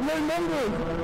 no hay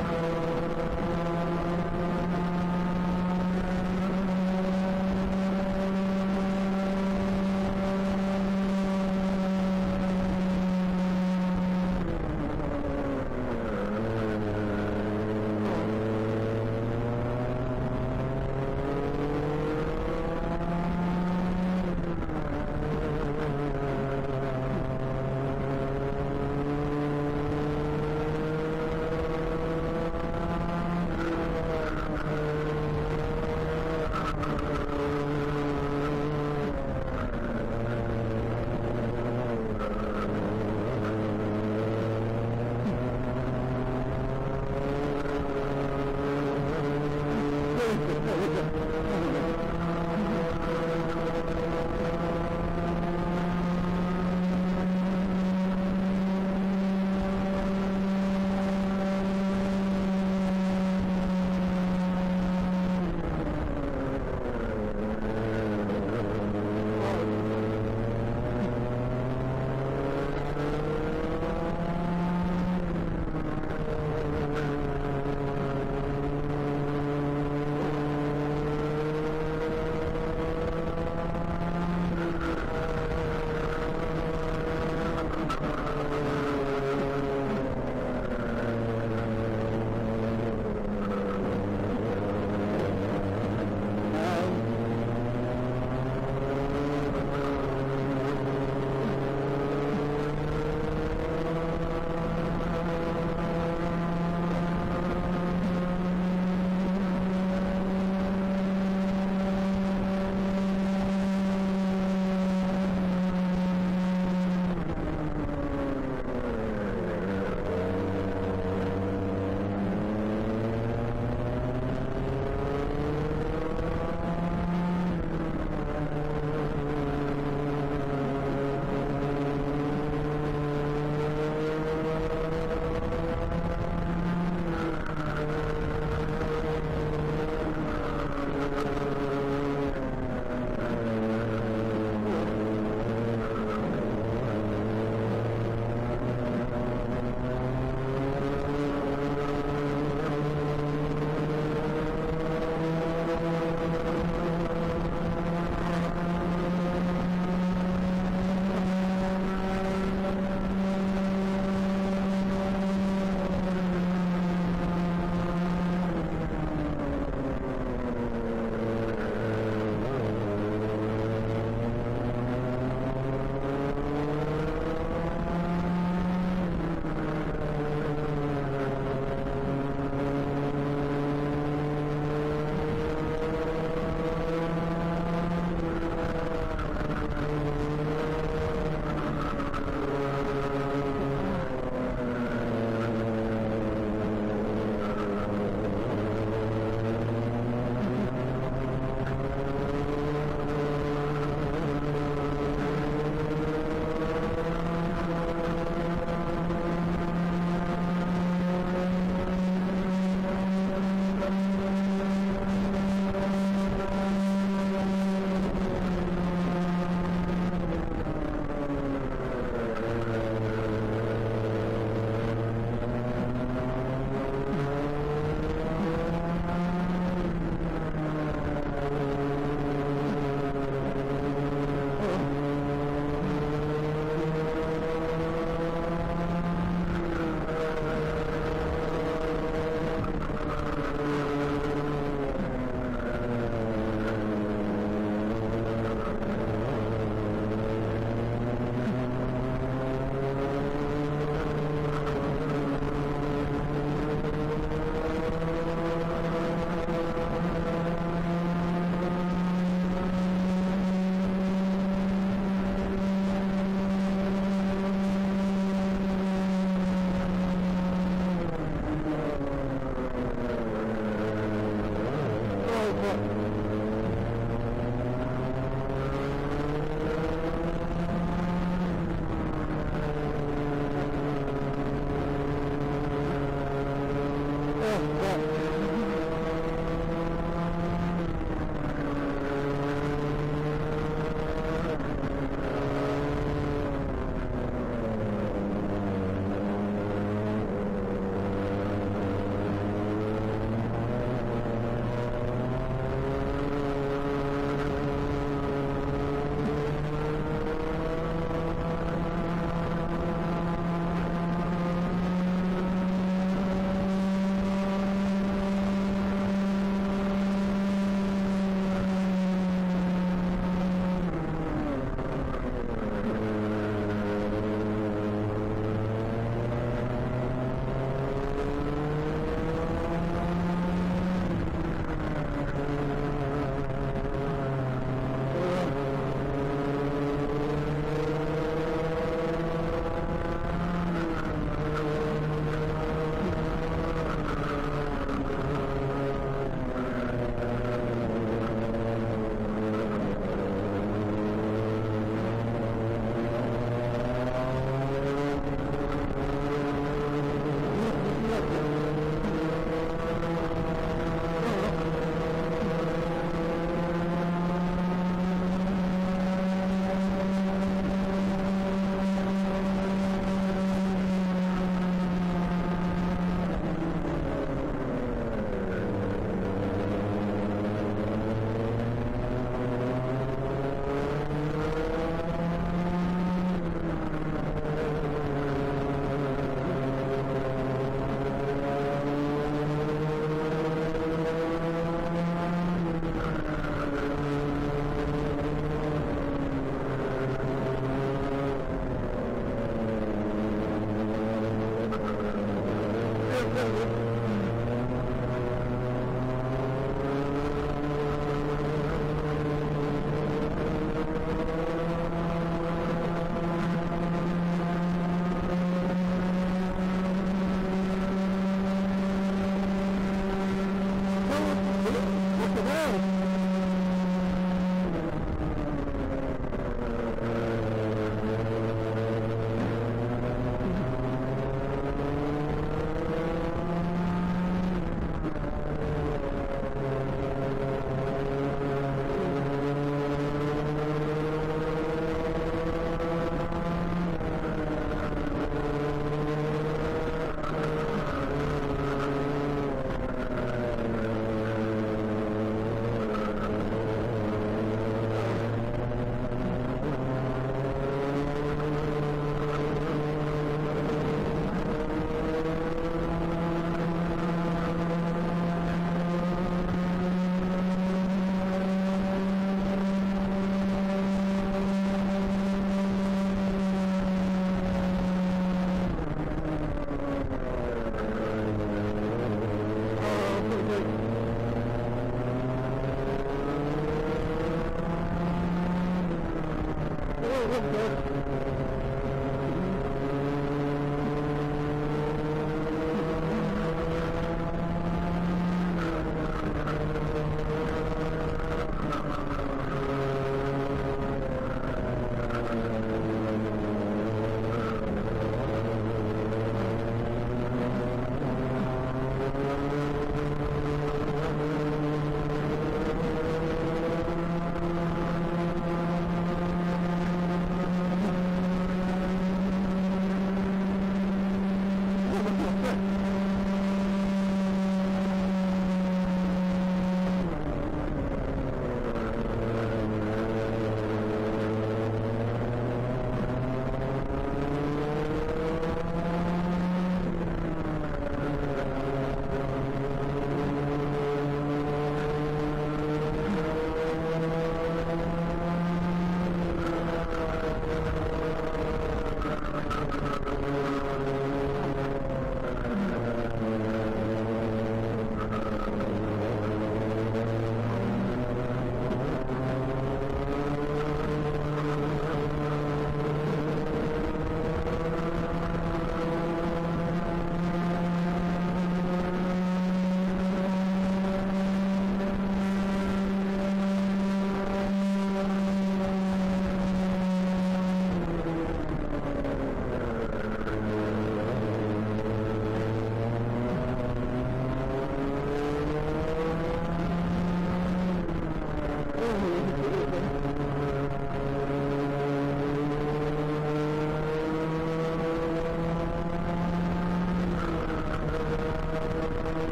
go, go.